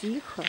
Тихо.